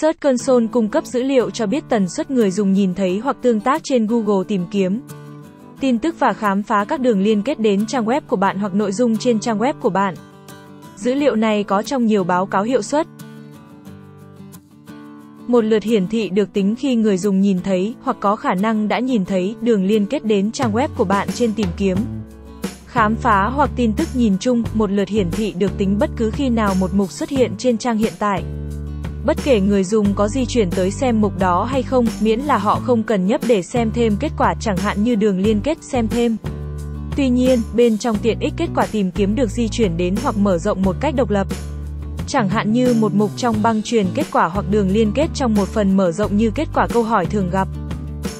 Search Console cung cấp dữ liệu cho biết tần suất người dùng nhìn thấy hoặc tương tác trên Google tìm kiếm. Tin tức và khám phá các đường liên kết đến trang web của bạn hoặc nội dung trên trang web của bạn. Dữ liệu này có trong nhiều báo cáo hiệu suất. Một lượt hiển thị được tính khi người dùng nhìn thấy hoặc có khả năng đã nhìn thấy đường liên kết đến trang web của bạn trên tìm kiếm. Khám phá hoặc tin tức nhìn chung, một lượt hiển thị được tính bất cứ khi nào một mục xuất hiện trên trang hiện tại. Bất kể người dùng có di chuyển tới xem mục đó hay không, miễn là họ không cần nhấp để xem thêm kết quả chẳng hạn như đường liên kết xem thêm. Tuy nhiên, bên trong tiện ích kết quả tìm kiếm được di chuyển đến hoặc mở rộng một cách độc lập. Chẳng hạn như một mục trong băng truyền kết quả hoặc đường liên kết trong một phần mở rộng như kết quả câu hỏi thường gặp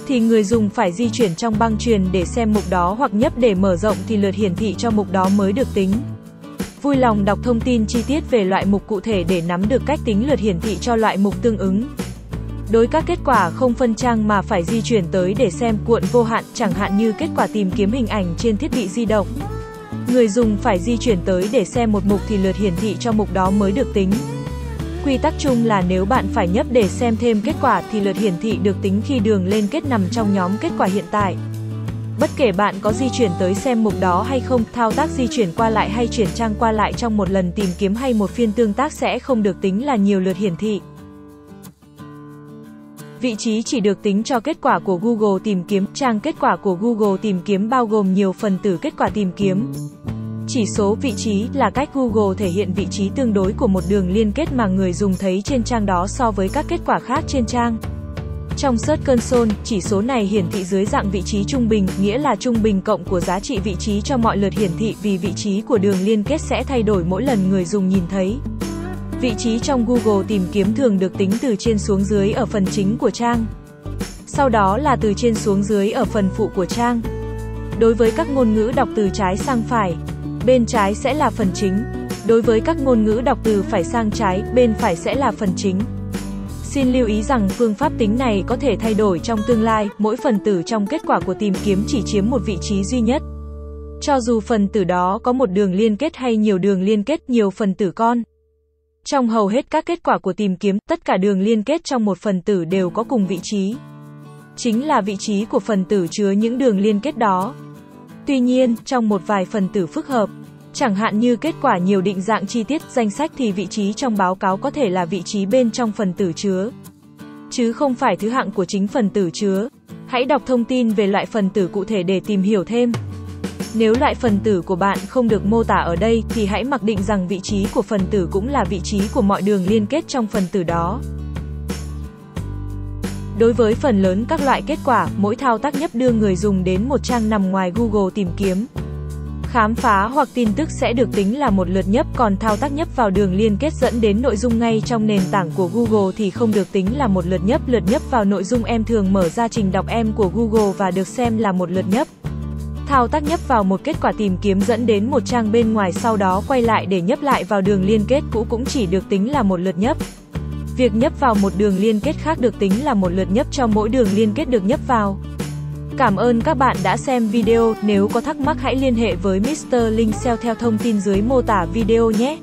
thì người dùng phải di chuyển trong băng truyền để xem mục đó hoặc nhấp để mở rộng thì lượt hiển thị cho mục đó mới được tính. Vui lòng đọc thông tin chi tiết về loại mục cụ thể để nắm được cách tính lượt hiển thị cho loại mục tương ứng. Đối các kết quả không phân trang mà phải di chuyển tới để xem cuộn vô hạn, chẳng hạn như kết quả tìm kiếm hình ảnh trên thiết bị di động. Người dùng phải di chuyển tới để xem một mục thì lượt hiển thị cho mục đó mới được tính. Quy tắc chung là nếu bạn phải nhấp để xem thêm kết quả thì lượt hiển thị được tính khi đường lên kết nằm trong nhóm kết quả hiện tại. Bất kể bạn có di chuyển tới xem mục đó hay không, thao tác di chuyển qua lại hay chuyển trang qua lại trong một lần tìm kiếm hay một phiên tương tác sẽ không được tính là nhiều lượt hiển thị. Vị trí chỉ được tính cho kết quả của Google tìm kiếm. Trang kết quả của Google tìm kiếm bao gồm nhiều phần tử kết quả tìm kiếm. Chỉ số vị trí là cách Google thể hiện vị trí tương đối của một đường liên kết mà người dùng thấy trên trang đó so với các kết quả khác trên trang. Trong Search Console, chỉ số này hiển thị dưới dạng vị trí trung bình, nghĩa là trung bình cộng của giá trị vị trí cho mọi lượt hiển thị vì vị trí của đường liên kết sẽ thay đổi mỗi lần người dùng nhìn thấy. Vị trí trong Google tìm kiếm thường được tính từ trên xuống dưới ở phần chính của trang. Sau đó là từ trên xuống dưới ở phần phụ của trang. Đối với các ngôn ngữ đọc từ trái sang phải, bên trái sẽ là phần chính. Đối với các ngôn ngữ đọc từ phải sang trái, bên phải sẽ là phần chính. Xin lưu ý rằng phương pháp tính này có thể thay đổi trong tương lai, mỗi phần tử trong kết quả của tìm kiếm chỉ chiếm một vị trí duy nhất. Cho dù phần tử đó có một đường liên kết hay nhiều đường liên kết nhiều phần tử con. Trong hầu hết các kết quả của tìm kiếm, tất cả đường liên kết trong một phần tử đều có cùng vị trí. Chính là vị trí của phần tử chứa những đường liên kết đó. Tuy nhiên, trong một vài phần tử phức hợp, chẳng hạn như kết quả nhiều định dạng chi tiết danh sách thì vị trí trong báo cáo có thể là vị trí bên trong phần tử chứa, chứ không phải thứ hạng của chính phần tử chứa. Hãy đọc thông tin về loại phần tử cụ thể để tìm hiểu thêm. Nếu loại phần tử của bạn không được mô tả ở đây thì hãy mặc định rằng vị trí của phần tử cũng là vị trí của mọi đường liên kết trong phần tử đó. Đối với phần lớn các loại kết quả, mỗi thao tác nhấp đưa người dùng đến một trang nằm ngoài Google tìm kiếm. Khám phá hoặc tin tức sẽ được tính là một lượt nhấp, còn thao tác nhấp vào đường liên kết dẫn đến nội dung ngay trong nền tảng của Google thì không được tính là một lượt nhấp. Lượt nhấp vào nội dung em thường mở ra trình đọc em của Google và được xem là một lượt nhấp. Thao tác nhấp vào một kết quả tìm kiếm dẫn đến một trang bên ngoài sau đó quay lại để nhấp lại vào đường liên kết cũ cũng chỉ được tính là một lượt nhấp. Việc nhấp vào một đường liên kết khác được tính là một lượt nhấp cho mỗi đường liên kết được nhấp vào. Cảm ơn các bạn đã xem video, nếu có thắc mắc hãy liên hệ với Mr. Linh theo thông tin dưới mô tả video nhé.